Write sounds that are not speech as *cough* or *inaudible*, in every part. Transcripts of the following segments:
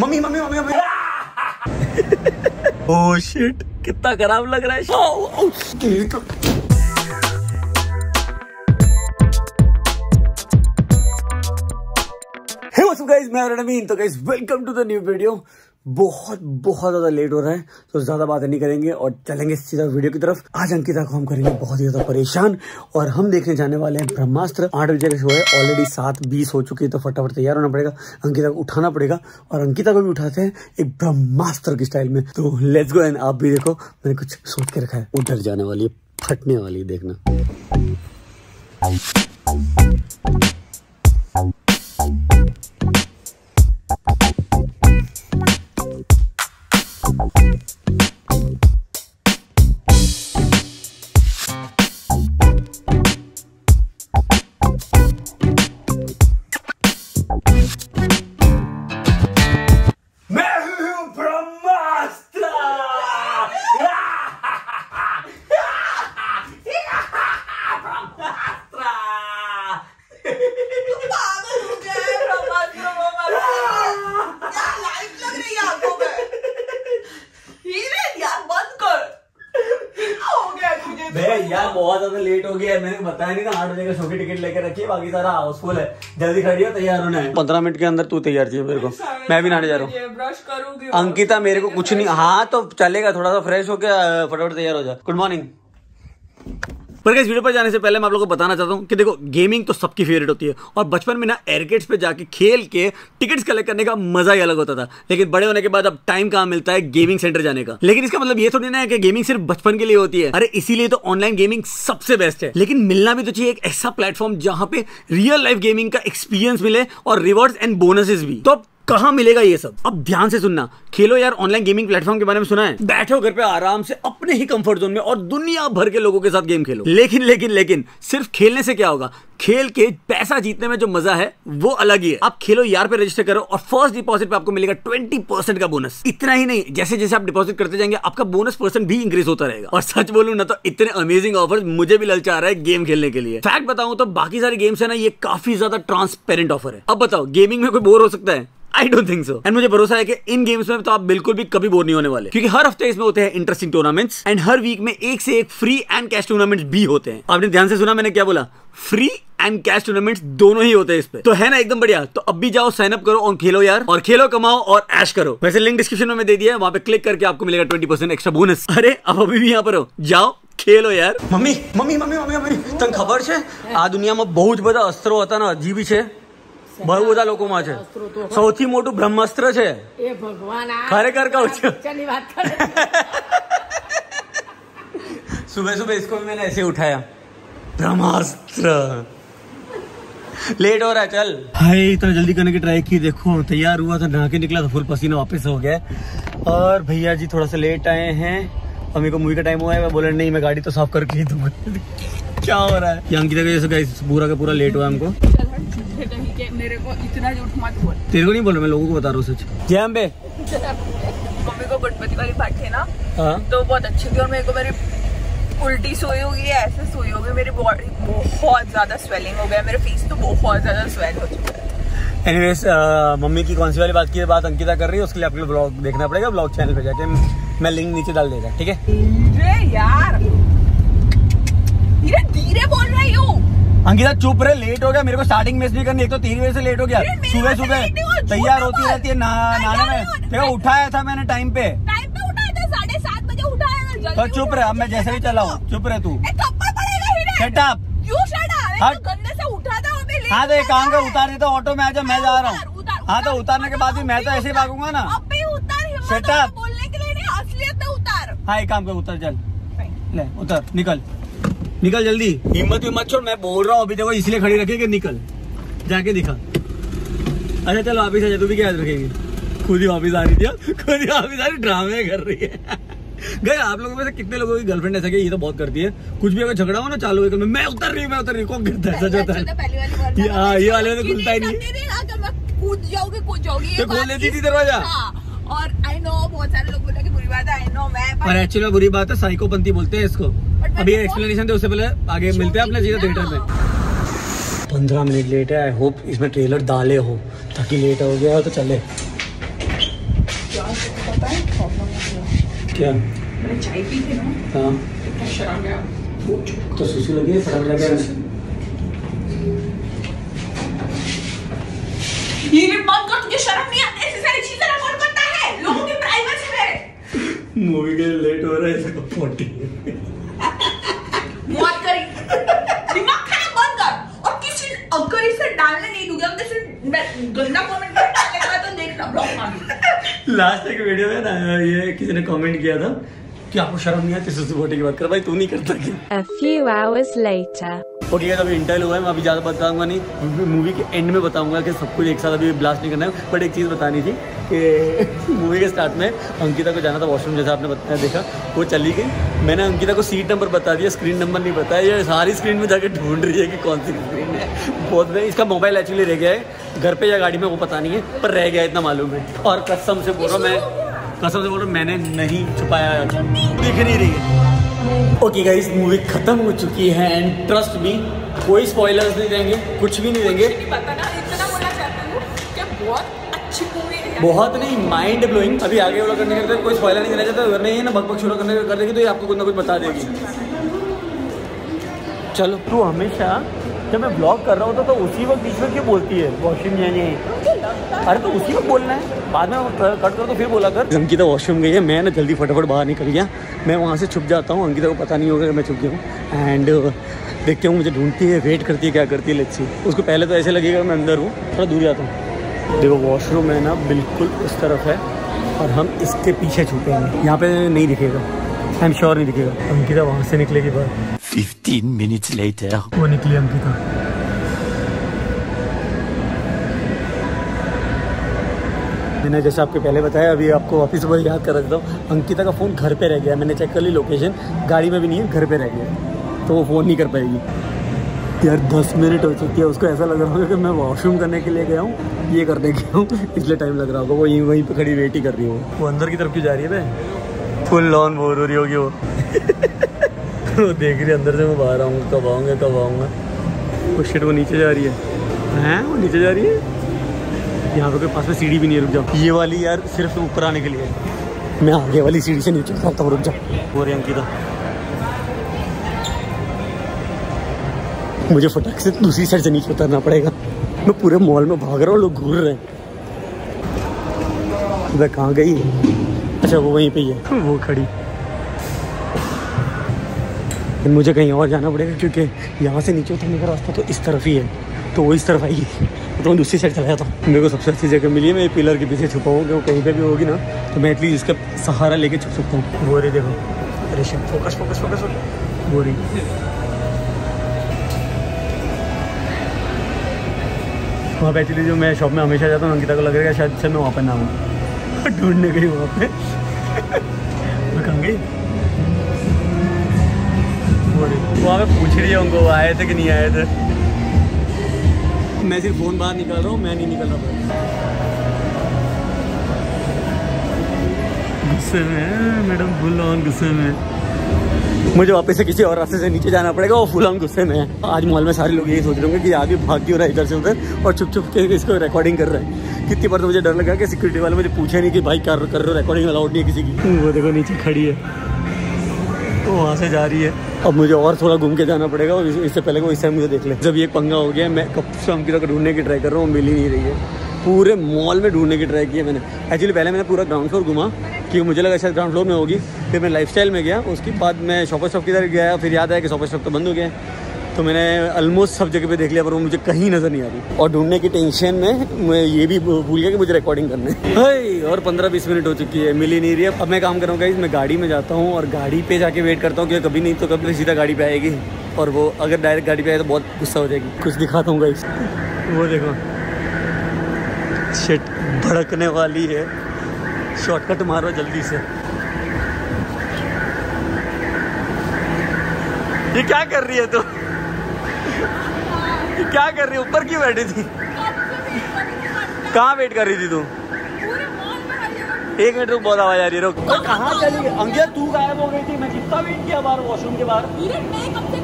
Mummy mummy mummy mummy. *laughs* Oh shit कितना खराब लग रहा है। What's up, गाइस मैं रणवीन तो guys welcome to the new video बहुत बहुत ज़्यादा लेट हो रहा है तो ज़्यादा बातें नहीं करेंगे और चलेंगे सीधा वीडियो की तरफ़। आज अंकिता को हम करेंगे बहुत ही ज़्यादा परेशान और हम देखने जाने वाले हैं ब्रह्मास्त्र। आठ बजे का शो है ऑलरेडी सात बीस हो चुकी है तो फटाफट तैयार होना पड़ेगा, अंकिता को उठाना पड़ेगा और अंकिता को भी उठाते हैं एक ब्रह्मास्त्र की स्टाइल में। तो लेट्स गो एंड आप भी देखो, मैंने कुछ सोच के रखा है। उधर जाने वाली फटने वाली देखना। बहुत ज़्यादा लेट हो गया है। मैंने बताया नहीं ना आठ बजे का शो की टिकट लेके रखी है बाकी सारा हाउसफुल है। जल्दी खड़ी हो तैयार होने है। पंद्रह मिनट के अंदर तू तैयार चाहिए मेरे को। मैं भी नहाने जा रहा हूँ। ब्रश करूँगी अंकिता मेरे को कुछ नहीं हाँ तो चलेगा थोड़ा सा फ्रेश होकर फटाफट तैयार हो जाए गुड मॉर्निंग पर इस वीडियो पर जाने से पहले मैं आप लोगों को बताना चाहता हूँ कि देखो गेमिंग तो सबकी फेवरेट होती है। और बचपन में ना एयरकेट्स पे जाके खेल के टिकट्स कलेक्ट करने का मज़ा ही अलग होता था। लेकिन बड़े होने के बाद अब टाइम कहाँ मिलता है? गेमिंग सेंटर जाने का। लेकिन इसका मतलब ये थोड़ी ना है कि गेमिंग सिर्फ़ बचपन के लिए होती है। अरे, इसीलिए तो ऑनलाइन गेमिंग सबसे बेस्ट है। लेकिन मिलना भी तो चाहिए एक ऐसा प्लेटफॉर्म जहाँ पे रियल लाइफ गेमिंग का एक्सपीरियंस मिले और रिवॉर्ड्स एंड बोनसेस भी। तो कहाँ मिलेगा ये सब? अब ध्यान से सुनना। खेलो यार ऑनलाइन गेमिंग प्लेटफॉर्म के बारे में सुना है? बैठो घर पे आराम से, अपने ही कंफर्ट जोन में और दुनिया भर के लोगों के साथ गेम खेलो। लेकिन लेकिन लेकिन, सिर्फ़ खेलने से क्या होगा? खेल के पैसा जीतने में जो मज़ा है, वो अलग ही है। आप खेलो, यार पे रजिस्टर करो और फ़र्स्ट डिपॉजिट पे आपको मिलेगा ट्वेंटी परसेंट का बोनस इतना ही नहीं जैसे जैसे आप डिपॉजिट करते जाएँगे, आपका बोनस परसेंट भी इंक्रीज होता रहेगा। और सच बोलू ना तो इतने अमेजिंग ऑफ़र मुझे भी ललचा रहा है गेम खेलने के लिए। फैक्ट बताऊँ तो बाकी सारे गेम्स है ना, ये काफ़ी ज़्यादा ट्रांसपेरेंट ऑफ़र है। अब बताओ गेमिंग में कोई बोर हो सकता है? I don't think so and मुझे भरोसा है कि इन गेम्स में तो आप बिल्कुल भी कभी बोर नहीं होने वाले क्योंकि हर हफ्ते इसमें होते हैं इंटरेस्टिंग टूर्नामेंट्स एंड हर वीक में एक से एक फ्री एंड कैश टूर्नामेंट्स भी होते हैं आपने ध्यान से सुना मैंने क्या बोला फ्री एंड कैश टूर्नामेंट्स दोनों ही होते हैं इस पे तो है ना एकदम बढ़िया तो अब भी जाओ साइन अप करो और खेलो यार और खेलो कमाओ और ऐश करो वैसे लिंक डिस्क्रिप्शन में मैं दे दिया है वहां पे क्लिक करके आपको मिलेगा ट्वेंटी परसेंट एक्स्ट्रा बोनस अरे अब अभी भी यहाँ पर हो जाओ खेलो यार mummy mummy mummy mummy mummy તને ખબર છે આ દુનિયામાં બહુ જ બધા અસ્ત્રો હતા ને હજી બી છે બહુ બધા લોકોમાં છે સૌથી મોટું બ્રહ્માસ્ત્ર છે એ ભગવાન આ ખરેખર કહું છું ચાની વાત કરે सुबह सुबह इसको भी मैंने ऐसे उठाया ब्रह्मास्त्र लेट हो रहा है चल भाई इतना जल्दी करने की ट्राई की देखो तैयार हुआ था नहा के निकला था फुल पसीना वापस हो गया और भैया जी थोड़ा सा लेट आए हैं मेरे को मूवी का टाइम हुआ है मैं बोला नहीं मैं गाड़ी तो साफ़ करके ही दूँगा। क्या हो रहा है? ये अंकिता का जैसे गाइस पूरा का पूरा लेट हुआ हमको। मेरे को इतना झूठ मत बोल तेरे को नहीं बोल रहा मैं लोगों को बता रहा हूँ सच। जय अम्बे मम्मी को गणपति वाली बात थी ना हाँ। तो बहुत अच्छी थी और मेरे को मेरी उल्टी सोई होगी ऐसे सोई होगी मेरी बॉडी बहुत ज़्यादा स्वेलिंग हो गया मेरे फेस तो बहुत ज़्यादा स्वेल हो चुका है। एनीवेज मम्मी की कौन सी वाली बात की बात अंकिता कर रही है उसके लिए आपको ब्लॉग देखना पड़ेगा ब्लॉग चैनल पे जाके मैं लिंक नीचे डाल देगा ठीक है? धीरे यार धीरे धीरे बोल रही हूँ। अंकिता चुप रहे लेट हो गया मेरे को स्टार्टिंग में नहीं करनी एक तो तीन बजे से लेट हो गया। सुबह सुबह हुआ, झूठ तैयार होती रहती है नहाने नहीं में देखो उठाया था मैंने टाइम पे। तो चुप रहे अब मैं जैसे भी चला हूँ चुप रहे तू। शट अप हाँ तो एक काम कर उतार तो ऑटो में आ जा मैं जा रहा हूँ। हाँ तो उतारने के बाद भी मैं तो ऐसे ही भागूँगा ना। उतार हिम्मत Shut होगा up. बोलने के लिए असलियत में उतार। हाँ एक काम कर उतर चल। ले उतर निकल। निकल जल्दी। हिम्मत हिम्मत छोड़ मैं बोल रहा हूँ अभी देखो इसलिए खड़ी रखी कि निकल। जाके दिखा। अच्छा चल वापिस आ जा तू भी क्या याद रखेगी? खुद ही वापिस आ रही थी? खुद ही वापिस आ रही ड्रामे कर रही है। गए आप लोगों में से कितने लोगों की गर्लफ्रेंड ऐसा कि ये तो बहुत करती है। कुछ भी अगर झगड़ा हो ना चालू है मैं उतर रही हूँ मैं उतर रही हूँ। कौन करता है? सच होता है। पहली वाली बार ये- हाँ, वाले में तो खुलता ही नहीं। कूद जाओगे कूद जाओगी तो खोल देती थी दरवाज़ा? हाँ, और आई नो बहुत सारे लोग बोले कि बुरी बात है आई नो मैं और पर एक्चुअली बुरी बात है साइकोपंथी बोलते हैं इसको। अभी एक्सप्लेनेशन दे उससे पहले आगे मिलते हैं अपने छोटी थिएटर में पंद्रह मिनट लेट है आई होप इसमें ट्रेलर डाले हो ताकि लेट हो गया तो चले। आपको पता है? प्रॉब्लम हो गया। क्या? मैंने चाय पी थी ना हाँ। इतना तो सुसु लगी है। जाके ये भी बंद कर तुझे शर्म नहीं आती? ऐसी सारी चीज़ें ना कौन करता है। लोगों की प्राइवेसी है। मूवी के लेट हो रहा है इसको फोर्टी मौत करी। दिमाग खाना बंद कर। और किसी अगर इसे डालने नहीं दूँगा जैसे मैं गंदा कमेंट कर डालने का तो देखना ब्लॉक मार लास्ट एक वीडियो में ना ये किसी ने कमेंट किया था। कि आपको शर्म नहीं आती? सुसु फोर्टी की बात कर। भाई तू नहीं करता क्या? A few hours later. Okay guys अभी इंटेल हुआ है मैं अभी ज़्यादा बताऊँगा नहीं। मूवी के एंड में बताऊँगा कि सब कुछ एक साथ अभी ब्लास्ट नहीं करना है। बट एक चीज़ बतानी थी कि *laughs* मूवी के स्टार्ट में अंकिता को जाना था वॉशरूम जैसा आपने बताया देखा। वो चली गई। मैंने अंकिता को सीट नंबर बता दिया स्क्रीन नंबर नहीं बताया। ये सारी स्क्रीन में जाकर ढूंढ रही है कि कौन सी स्क्रीन है। बहुत में इसका मोबाइल एक्चुअली रह गया है। घर पे या गाड़ी में वो पता नहीं है पर रह गया इतना मालूम है। और कसम से बोल रहा मैं कसम से बोल रहा मैंने नहीं छुपाया दिख नहीं रही है। ओके गाइस मूवी खत्म हो चुकी है एंड ट्रस्ट मी कोई स्पॉयलर्स नहीं देंगे कुछ भी नहीं देंगे। नहीं पता ना इतना बोलना चाहता हूँ कि बहुत अच्छी मूवी है। बहुत नहीं माइंड ब्लोइंग अभी आगे वाला करने के कोई स्पॉइलर नहीं देना चाहता अगर नहीं है ना बक बक शुरू करने कर देगी तो ये आपको कुछ ना कुछ बता देगी। चलो। तू हमेशा जब मैं ब्लॉग कर रहा होता तो उसी वक्त बीच में क्यों बोलती है वॉशरूम जाने अरे तो उसी वक्त बोलना है। बाद में कट कर तो फिर बोला कर। अंकिता वॉशरूम गई है मैं ना जल्दी फटाफट बाहर निकल गया। मैं वहाँ से छुप जाता हूँ अंकिता को पता नहीं होगा कि मैं छुप गया हूँ। एंड देखते हूँ मुझे ढूंढती है वेट करती है क्या करती है लच्छी उसको पहले तो ऐसे लगेगा मैं अंदर हूँ थोड़ा दूर जाता हूँ। देखो वॉशरूम है ना बिल्कुल उस तरफ़ है और हम इसके पीछे छुपे हैं यहाँ पे नहीं दिखेगा। आई एम श्योर नहीं दिखेगा। अंकिता वहाँ से निकलेगी बाहर। 15 minutes later. वो निकली अंकिता। मैंने जैसे आपको पहले बताया, अभी आपको वापस वही याद कर रखता हूँ। अंकिता का फ़ोन घर पे रह गया। मैंने चेक कर ली लोकेशन गाड़ी में भी नहीं है, घर पे रह गया। तो वो फ़ोन नहीं कर पाएगी। यार, दस मिनट हो चुकी है, उसको ऐसा लग रहा होगा कि मैं वॉशरूम करने के लिए गया हूँ, ये करने गया हूँ। *laughs* इसलिए टाइम लग रहा होगा। वो यहीं वहीं पे खड़ी वेट ही कर रही हो। वो अंदर की तरफ़ क्यों जा रही है भाई फुल लॉन बोर हो रही होगी वो। *laughs* वो देख रही है अंदर से, मैं बाहर आऊँगा, कब आऊँगा कब आऊँगा। वो शिट वो नीचे जा रही है। हैं? वो नीचे जा रही है? यहाँ कोई पास में सीढ़ी भी नहीं रुक जाओ। ये वाली यार सिर्फ़ ऊपर आने के लिए मैं आगे वाली सीढ़ी से नीचे उतरता हूँ रुक जाओ रही अंकिता। मुझे फटाक से दूसरी साइड से नीचे उतरना पड़ेगा। मैं पूरे मॉल में भाग रहा हूँ लोग घूर रहे हैं। वह कहाँ गई? अच्छा वो वहीं पे ही है। वो खड़ी। मुझे कहीं और जाना पड़ेगा क्योंकि यहाँ से नीचे उतरने का रास्ता तो इस तरफ़ ही है। तो वो इस तरफ़ आएगी तो मैं दूसरी साइड चला जाता हूँ। मेरे को सबसे अच्छी जगह मिली है, मैं पिलर के पीछे छुपा हूँ कहीं पर भी होगी ना तो मैं एटलीस्ट इसका सहारा लेके छुप सकता हूँ। रही देखो, अरे शिट फोकस फोकस फोकस रही वहाँ पे एक्चुअली जो मैं शॉप में हमेशा जाता हूँ, अंकिता को लगेगा शायद से मैं वहाँ पर ना हूँ। *laughs* ढूँढने गई वहाँ पे। मैं कहाँ गई? वहाँ पे पूछ रही है उनको आए थे कि नहीं आए थे? मैं सिर्फ़ फ़ोन बाहर निकाल रहा हूँ मैं नहीं निकल रहा गुस्से में मैडम फुल ऑन गुस्से में। मुझे वापस से किसी और रास्ते से नीचे जाना पड़ेगा वो फुल ऑन गुस्से में है। आज मॉल में सारे लोग यही सोच रहे होंगे कि आगे भाग क्यों रहा है इधर से उधर और चुप चुप के इसको रिकॉर्डिंग कर रहे हैं। कितनी बार तो मुझे डर लगा कि सिक्योरिटी वाले मुझे पूछे नहीं कि भाई कर कर रहे हो रिकॉर्डिंग अलाउड नहीं है किसी की। वो देखो नीचे खड़ी है। तो वहाँ से जा रही है। अब मुझे और थोड़ा घूम के जाना पड़ेगा, और इससे पहले को इस टाइम मुझे देख ले। जब ये पंगा हो गया, मैं कब से की तक ढूँढने की ट्राई कर रहा हूँ, मिल ही नहीं रही है। पूरे मॉल में ढूँढने की ट्राई की है मैंने। एक्चुअली पहले मैंने पूरा ग्राउंड फ्लोर घुमा कि मुझे लगा शायद ग्राउंड फ्लोर में होगी। फिर मैं लाइफ में गया, उसके बाद मैं शॉपर शॉप की तरफ़ गया, फिर याद आया कि शॉपर शॉप तो बंद हो गया तो मैंने ऑलमोस्ट सब जगह पे देख लिया पर वो मुझे कहीं नज़र नहीं आ रही। और ढूँढने की टेंशन में मैं ये भी भूल गया कि मुझे रिकॉर्डिंग करना है। और पंद्रह बीस मिनट हो चुकी है मिल ही नहीं रही है। अब मैं काम करूँगा मैं गाड़ी में जाता हूँ और गाड़ी पे जाके वेट करता हूँ क्योंकि कभी नहीं तो कभी सीधा गाड़ी पे आएगी। और वो अगर डायरेक्ट गाड़ी पे आए तो बहुत गुस्सा हो जाएगी। कुछ दिखाता हूँ गाइस वो देखो। शिट भड़कने वाली है। शॉर्टकट मारो जल्दी से। ये क्या कर रही है तू? ये क्या कर रही ऊपर क्यों बैठी थी? कहाँ वेट कर रही थी तू? एक मिनट रुक बहुत आवाज़ आ रही है रुक। ओए, कहाँ चली गई? अंकिता तू गायब हो गई थी। मैं कितना वेट किया बाहर वॉशरूम के बाहर?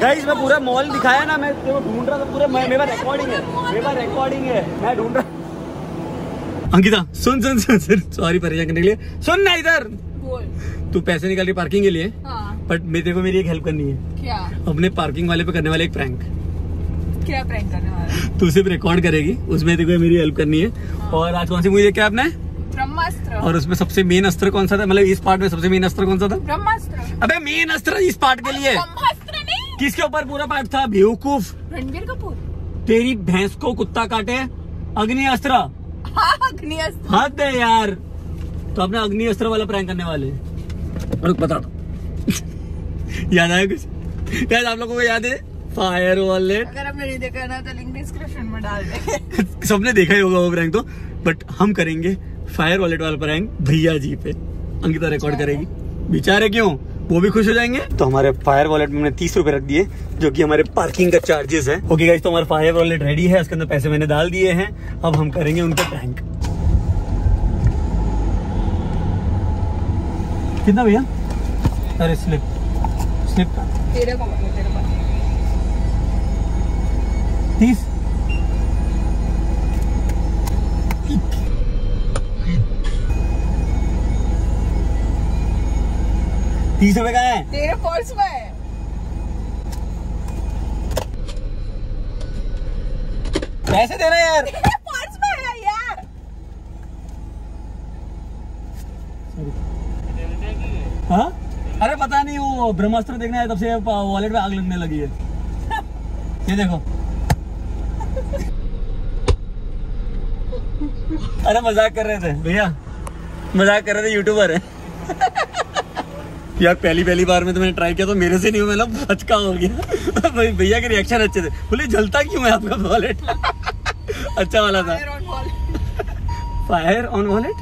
गाइस मैं पूरा मॉल दिखाया ना मैं तेरे को ढूंढ रहा था पूरा मैं- मेरा रिकॉर्डिंग है मेरा रिकॉर्डिंग है मैं ढूंढ रहा अंकिता सुन सुन सुन सुन। सॉरी परेशान करने के लिए। सुन ना इधर। तू पैसे निकाल रही पार्किंग के लिए हाँ। बट मेरे को मेरी एक हेल्प करनी है। क्या? अपने पार्किंग वाले पे करने वाले एक प्रैंक क्या प्रैंक करने वाला तू सिर्फ़ रिकॉर्ड करेगी उसमें देखो मेरी हेल्प करनी है। और आज कौन सी मूवी देखी आपने? ब्रह्मास्त्र। और उसमें सबसे मेन अस्त्र कौन सा था? मतलब इस पार्ट में सबसे मेन अस्त्र कौन सा था? ब्रह्मास्त्र। अबे मेन अस्त्र इस पार्ट के लिए। ब्रह्मास्त्र नहीं। किसके ऊपर पूरा पार्ट था? बेवकूफ़। रणबीर कपूर। तेरी भैंस को कुत्ता काटे। अग्नि अस्त्र हाँ अग्निअस्त्र। हद है यार। तो अपने अग्नि अस्त्र वाला प्रैंक करने वाले। हैं। रुक बता दो। *laughs* याद आया कुछ? याद आप लोगों को याद है? फायर वॉलेट अगर आपने नहीं देखा ना तो लिंक डिस्क्रिप्शन में डाल दे। *laughs* सबने देखा ही होगा वो प्रैंक तो बट हम करेंगे फायर वॉलेट वाला प्रैंक भैया जी पे। अंकिता रिकॉर्ड करेगी। बेचारे क्यों? वो भी खुश हो जाएँगे? तो हमारे फायर वॉलेट में हमने तीस रुपए रख दिए जो कि हमारे पार्किंग का चार्जेस है। ओके गाइस तो हमारा फायर वॉलेट रेडी है उसके अंदर पैसे मैंने डाल दिए हैं। अब हम करेंगे उनका प्रैंक कितना भैया? अरे स्लिप स्लिप तेरे को तेरे पास तीस तीस रुपए का है। तेरे पर्स में है। पैसे देना यार। तेरे पर्स में है यार। हाँ? अरे पता नहीं वो ब्रह्मास्त्र देखने आया तब से वॉलेट में आग लगने लगी है। *laughs* ये देखो। अरे मज़ाक कर रहे थे। भैया मज़ाक कर रहे थे यूट्यूबर है यार पहली पहली बार में तो मैंने ट्राई किया तो मेरे से नहीं हुआ मतलब बचका हो गया। भाई भैया के रिएक्शन अच्छे थे। बोले जलता क्यों है आपका वॉलेट अच्छा वाला था। Fire on wallet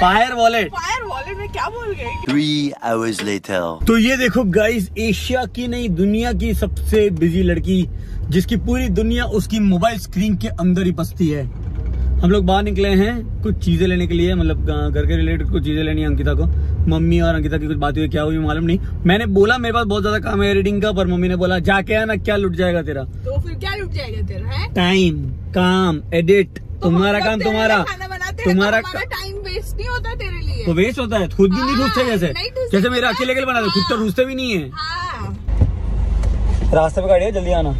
fire wallet fire wallet में क्या बोल गए? Three hours later. तो ये देखो गाइस एशिया की नहीं दुनिया की सबसे बिज़ी लड़की जिसकी पूरी दुनिया उसकी मोबाइल स्क्रीन के अंदर ही बसती है। हम लोग बाहर निकले हैं कुछ चीज़ें लेने के लिए मतलब घर के रिलेटेड कुछ चीज़ें लेनी है अंकिता को। मम्मी और अंकिता की कुछ बात हुई क्या हुई मालूम नहीं। मैंने बोला मेरे पास बहुत ज़्यादा काम है एडिटिंग का पर मम्मी ने बोला जाके आना क्या लुट जाएगा तेरा? तो फिर क्या लुट जाएगा तेरा टाइम काम एडिट तुम्हारा तो काम तुम्हारा। हैं, तुम्हारा तो टाइम वेस्ट नहीं होता तेरे लिए। तो वेस्ट होता है खुद भी नहीं हाँ, ठूसते जैसे। जैसे मेरे। अकेले के लिए बनाते खुद तो हाँ। ठूसते भी नहीं है। हाँ। रास्ते पे गाड़ी है जल्दी आना।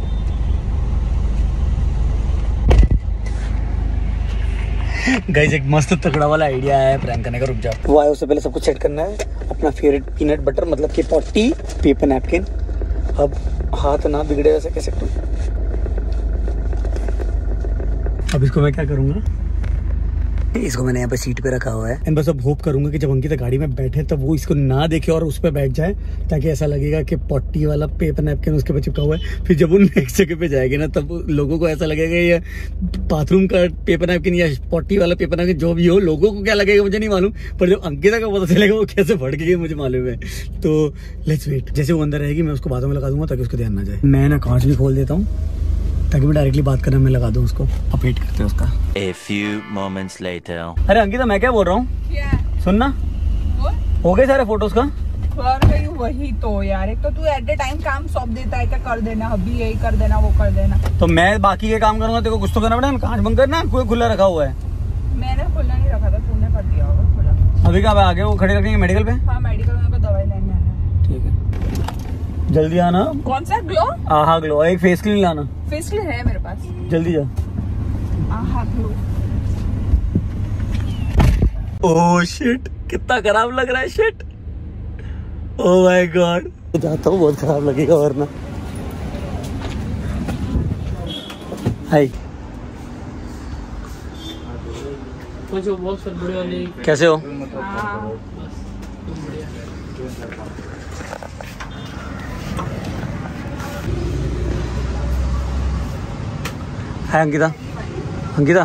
गाइस एक मस्त तगड़ा वाला आइडिया है प्रैंक करने का रुक जाओ। वो आए उससे पहले सब कुछ सेट करना है अपना फेवरेट पीनट बटर मतलब कि पॉटी पेपर नैपकिन अब हाथ ना बिगड़े वैसे कैसे सकते अब इसको मैं क्या करूँगा? इसको मैंने यहाँ पे सीट पे रखा हुआ है। एंड बस अब होप करूँगा कि जब अंकिता गाड़ी में बैठे तब वो इसको ना देखे और उस पर बैठ जाए ताकि ऐसा लगेगा कि पट्टी वाला पेपर नैपकिन उसके पे चिपका हुआ है। फिर जब वो नेक्स्ट जगह पे जाएगी ना तब लोगों को ऐसा लगेगा ये बाथरूम का पेपर नैपकिन या पट्टी वाला पेपर नैपकिन जो भी हो लोगों को क्या लगेगा मुझे नहीं मालूम पर जब अंकिता का पता चलेगा वो कैसे भड़केगी मुझे मालूम है। तो लेट्स वेट जैसे वो अंदर रहेगी मैं उसको बातों में लगा दूँगा ताकि उसको ध्यान ना जाए। मैं ना कांच भी खोल देता हूँ। ताकि मैं डायरेक्टली बात करने में लगा दूँ उसको अब वेट करते हैं उसका। A few moments later. अरे अंकिता मैं क्या बोल रहा हूँ? क्या? सुनना। बोल। हो गए सारे फ़ोटोज़ का? कर गई वही तो यार एक तो तू एट द टाइम काम सौंप देता है क्या कर देना अभी यही कर देना वो कर देना। तो मैं बाकी के काम करूँगा तेरे को कुछ तो करना पड़ेगा कांच बंद करना कोई खुला रखा हुआ है? मैंने खुला नहीं रखा था तूने कर दिया होगा खुला। अभी क्या आगे वो खड़े रखेंगे मेडिकल पे? हाँ मेडिकल में को दवाई लेने आना है ठीक है जल्दी आना। कौन सा? ग्लो? आहा ग्लो। एक फेस क्रीम लाना। फेस क्रीम है मेरे पास। जल्दी जा। आहा ग्लो। ओह शिट कितना खराब लग रहा है शिट ओह माय गॉड जाता हूँ बहुत खराब लगेगा वरना। हाय कैसे हो? हाय अंकिता अंकिता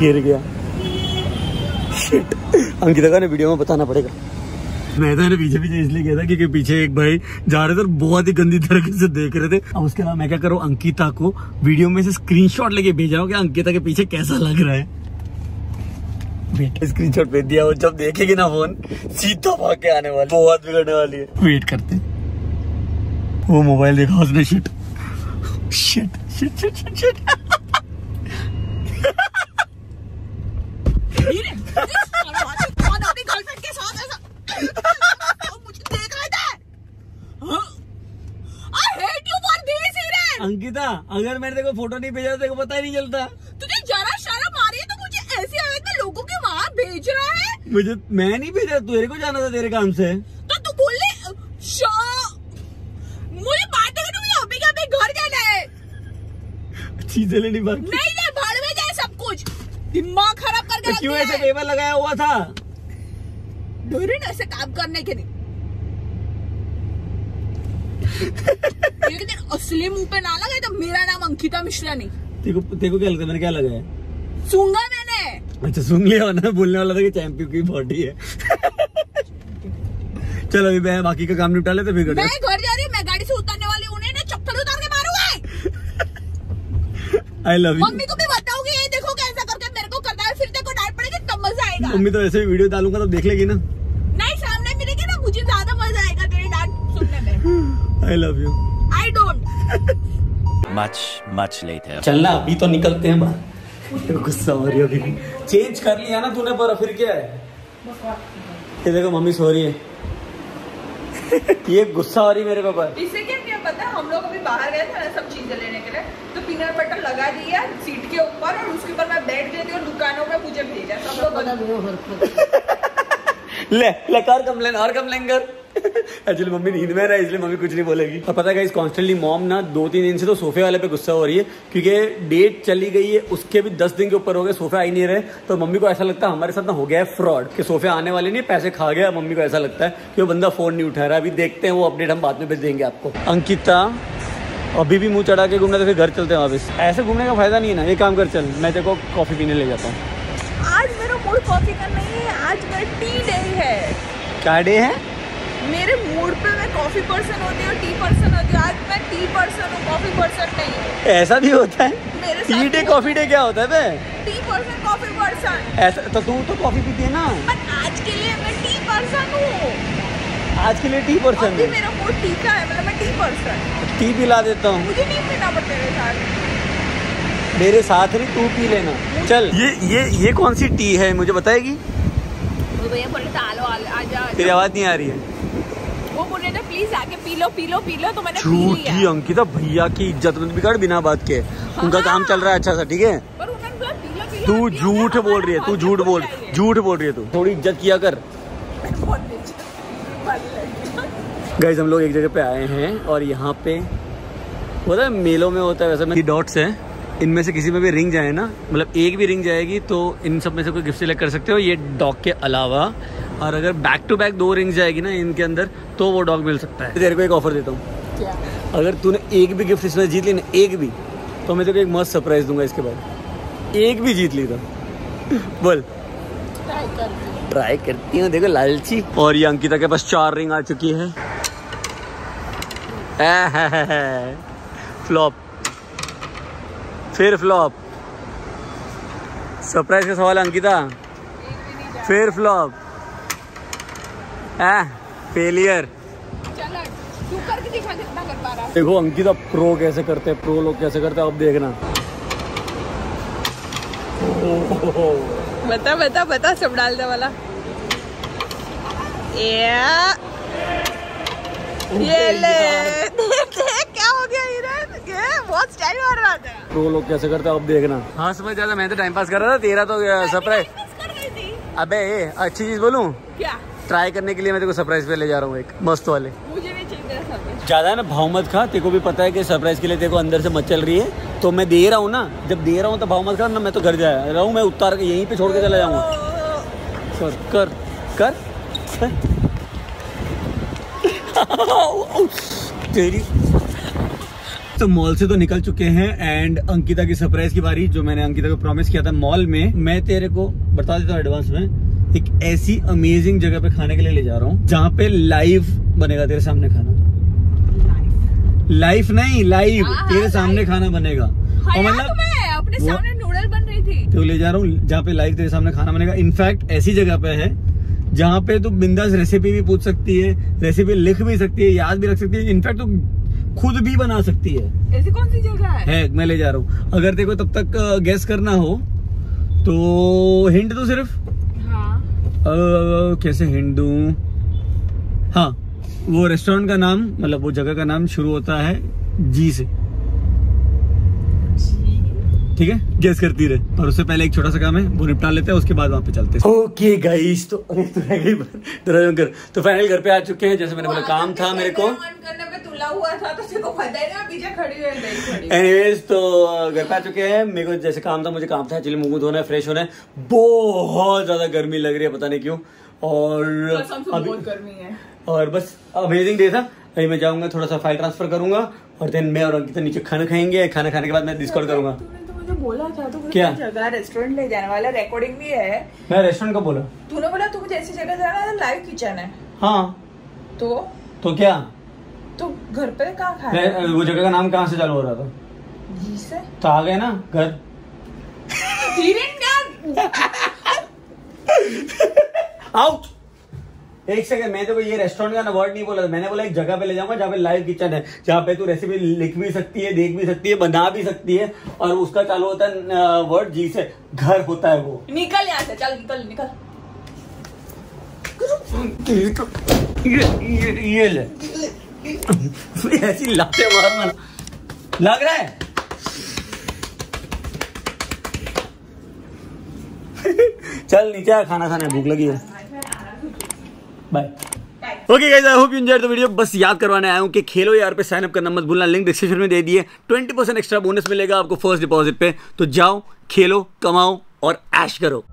गिर गया. अंकिता का ना वीडियो में बताना पड़ेगा मैं तो पीछे पीछे इसलिए गया था क्योंकि पीछे एक भाई जा रहे थे और बहुत ही गंदी तरीके से देख रहे थे अब उसके बाद मैं क्या करूँ अंकिता को वीडियो में से स्क्रीनशॉट लेके भेज रहा हूँ कि अंकिता के पीछे कैसा लग रहा है बेटा स्क्रीनशॉट भेज दिया वो जब देखेगी ना फ़ोन सीधा भाग के आने वाली बहुत बिगड़ने वाली है वेट करते हैं। वो मोबाइल देखा उसने shit shit shit shit shit shit के अंकिता, अगर मैंने देखो फ़ोटो नहीं भेजा तो तेरे को पता ही नहीं चलता। तुझे जरा शर्म आ रही है तो मुझे ऐसी हालत में लोगों के वहाँ भेज रहा है मुझे मैं नहीं भेजा तेरे को जाना था तेरे काम से तो तू बोल ले श- मुझे बात है कि तुम्हें अभी के अभी घर जाना है चीज़ें लेनी बाकी। नहीं नहीं भाड़ में जाए सब कुछ। दिमाग खराब करके तो क्यों ऐसे पेपर लगाया हुआ था? डरे ना ऐसे काम करने के लिए। *laughs* एक दिन असली मुँह पे ना लगे तो मेरा नाम अंकिता मिश्रा नहीं। तेरे को क्या लगता है मैंने क्या लगाया? सूँगा मैंने। अच्छा सुन लिया ना बोलने वाला था कि चैंपियन की बॉडी है। *laughs* चलो अभी मैं बाकी का काम निपटा लेते फिर मैं घर जा रही हूँ मैं गाड़ी से उतरने वाली हूँ उन्हें ना चप्पल उतार के मारूँगा आई लव यू मम्मी को भी बताऊँगी ये देखो कैसा करके मेरे को करता है। फिर देखो डांट पड़ेगी तब मज़ा आएगा। मम्मी तो ऐसे भी वीडियो डालूँगा तो देख लेगी ना। नहीं सामने मिलेगी ना मुझे ज़्यादा मज़ा आएगा तेरी डांट सुनने में। I love you I don't Much, much later. चलना अभी तो निकलते हैं बाहर। तेरे गुस्सा हो रही है अभी चेंज कर लिया ना तूने पर फिर क्या है? ये देखो मम्मी सो रही है। *laughs* ये गुस्सा हो रही मेरे को पर। इससे क्या क्या पता? हम लोग अभी बाहर गए थे ना सब तो पीनट लगा दिया सीट के ऊपर और उसके ऊपर मैं बैठ गई थी और दुकानों पे मुझे भेजा सब लोग *laughs* ले ले कर कंप्लेन और कंप्लेन कर। *laughs* एक्चुअली मम्मी नींद में है इसलिए मम्मी कुछ नहीं बोलेगी। और पता है कॉन्स्टेंटली मॉम ना दो तीन दिन से तो सोफे वाले पे गुस्सा हो रही है क्योंकि डेट चली गई है उसके भी दस दिन के ऊपर हो गए सोफे आ ही नहीं रहे। तो मम्मी को ऐसा लगता है हमारे साथ ना हो गया है फ्रॉड कि सोफे आने वाले नहीं पैसे खा गया मम्मी को ऐसा लगता है कि वो बंदा फ़ोन नहीं उठा रहा। अभी देखते हैं वो अपडेट हम बाद में भेज देंगे आपको। अंकिता अभी भी मुँह चढ़ा के घूमना तो फिर घर चलते हैं वापस। ऐसे घूमने का फ़ायदा नहीं है ना। एक काम कर चल मैं तेरे को कॉफ़ी पीने ले जाता हूँ। आज मेरा मूड कॉफ़ी का नहीं है आज मेरा टी डे है। क्या डे है? मेरे मूड पे मैं कॉफ़ी पर्सन होती हूँ टी पर्सन होती हूँ। आज मैं टी पर्सन हूँ कॉफ़ी पर्सन नहीं ऐसा भी होता है? टी डे कॉफ़ी डे क्या होता है बे? Tea person coffee person. ऐसा तो तू तो कॉफ़ी पीती है ना। आज के लिए मैं टी पर्सन हूँ। आज के लिए टी पर्सन है। मेरा मूड टी का है मतलब मैं टी पर्सन टी पिला देता हूँ। मुझे नहीं पीना पड़ता मेरे साथ। मेरे साथ नहीं तू पी लेना। चल। ये ये ये कौन सी टी है मुझे बताएगी? भैया बोले थे आलो आ तेरी आवाज़ नहीं आ रही है। वो बोले थे प्लीज़ आके पी लो पी लो पी लो तो मैंने पी लिया। अंकिता भैया की इज़्ज़त मत बिगाड़ बिना बात के। उनका काम चल रहा है अच्छा सा ठीक है? पर उन्होंने बोला पी लो पी लो तू झूठ बोल रही है तू झूठ बोल झूठ बोल रही है तू। थोड़ी इज़्ज़त किया कर। गाइज़ हम लोग एक जगह पे आए हैं और यहाँ पे है मेलों में होता है वैसे में डॉट्स हैं। इनमें से किसी में भी रिंग जाए ना मतलब एक भी रिंग जाएगी तो इन सब में से कोई गिफ्ट सिलेक्ट कर सकते हो। ये डॉग के अलावा और अगर बैक टू बैक दो रिंग जाएगी ना इनके अंदर तो वो डॉग मिल सकता है। तेरे को एक ऑफ़र देता हूँ। अगर तूने एक भी गिफ्ट इसमें जीत ली ना एक भी तो मैं तेरे को एक मस्त सरप्राइज़ दूँगा इसके बाद। एक भी जीत ली तो। बोल। ट्राई करती हूँ। ट्राई करती हूँ। देखो लालची। और ये अंकिता के पास चार रिंग आ चुकी है। *laughs* फ्लॉप फिर फ्लॉप सरप्राइज़ का सवाल अंकिता। फिर फ्लॉप फेलियर चल हट। तू करके दिखा अंकिता प्रो कैसे करते हैं प्रो लोग कैसे करते हैं अब देखना। बता बता बता सब डाल दे वाला। या ये ले। देख क्या हो गया हिरन। ये बहुत स्टाइल मार रहा था प्रो लोग कैसे करते हैं अब देखना। हाँ समझ जाता मैं तो टाइम पास कर रहा था तेरा तो सरप्राइज़ अबे अच्छी चीज़ बोलूँ? क्या? ट्राई करने के लिए मैं तेरे को सरप्राइज़ पे ले जा रहा हूँ एक मस्त वाले। मुझे नहीं चाहिए ज़्यादा है ना भाव मत खा तेरे को भी पता है कि सरप्राइज़ के लिए तेरे को अंदर से मत चल रही है। तो मैं दे रहा हूँ ना जब दे रहा हूँ तो भाव मत खा ना मैं तो घर जा रहा हूँ मैं उतार के यहीं पे छोड़ के चला जाऊँगा। कर कर। कर तेरी। तो मॉल से तो निकल चुके हैं एंड अंकिता की सरप्राइज़ की बारी जो मैंने अंकिता को प्रॉमिस किया था मॉल में। मैं तेरे को बता देता हूँ एडवांस में एक ऐसी अमेजिंग जगह पे खाने के लिए ले जा रहा हूँ जहाँ पे लाइव बनेगा तेरे सामने खाना। लाइव नहीं लाइव हाँ, हाँ, तेरे सामने खाना बनेगा। और मतलब अपने सामने नूडल बन रही थी। तो ले जा रहा हूँ जहाँ पे लाइव तेरे सामने खाना बनेगा। इनफैक्ट ऐसी जगह पे है जहाँ पे तू बिंदास रेसिपी भी पूछ सकती है रेसिपी लिख भी सकती है याद भी रख सकती है इनफैक्ट तू खुद भी बना सकती है। ऐसी कौन सी जगह है? है मैं ले जा रहा हूँ। अगर तेरे को तब तक गैस करना हो तो हिंट तो सिर्फ़। हाँ। अ, कैसे हिंट दूँ? हाँ वो रेस्टोरेंट का नाम मतलब वो जगह का नाम शुरू होता है जी से। ठीक है? गेस करती रहे। और उससे पहले एक छोटा सा काम है वो निपटा लेते हैं उसके बाद वहाँ पे चलते हैं। ओके गाइस तो अरे तो कर तो फाइनल घर पे आ चुके हैं जैसे मैंने बोला काम था मेरे को। मन करने पे तुला हुआ था तो तेरे को पता ही नहीं पीछे खड़ी हुई है नहीं खड़ी। एनीवेज तो घर पे आ चुके हैं। मेरे को जैसे काम था मुझे काम था एक्चुअली मुँह धोना है फ्रेश होना है। बहुत ज़्यादा गर्मी लग रही है पता नहीं क्यों। और अभी गर्मी है। और बस अमेजिंग डे था। अभी मैं जाऊँगा थोड़ा सा फ़ाइल ट्रांसफ़र करूँगा और देन मैं और अंकिता नीचे खाना खाएँगे। खाना खाने के बाद मैं डिस्कॉर्ड करूँगा। तूने मुझे बोला था तू क्या? जगह रेस्टोरेंट ले जाने वाला रिकॉर्डिंग भी है। मैं रेस्टोरेंट का बोला। तूने बोला तू मुझे ऐसी जगह जाना है लाइव किचन है। हाँ। तो? तो क्या? तो घर पे कहाँ खा मैं- वो जगह का नाम कहाँ से चालू हो रहा था? जी से? तो आ गए ना घर। *laughs* आउट *laughs* एक सेकंड मैं तो ये रेस्टोरेंट का वर्ड नहीं बोला था। मैंने बोला एक जगह पे ले जाऊँगा जहाँ पे लाइव किचन है जहाँ पे तू रेसिपी लिख भी सकती है देख भी सकती है बना भी सकती है और उसका चालू होता है वर्ड जी से। घर होता है वो। निकल यहाँ से चल निकल निकल। ये ये ये ले। ऐसी लाते मारना लग रहा है? चल नीचे खाना खाने भूख लगी है। Bye okay guys I hope you enjoyed the video बस याद करवाने आया हूँ कि खेलो यार पे साइन अप करना मत भूलना। लिंक डिस्क्रिप्शन में दे दिए। 20% एक्स्ट्रा बोनस मिलेगा आपको फ़र्स्ट डिपॉजिट पे। तो जाओ, खेलो, कमाओ और ऐश करो।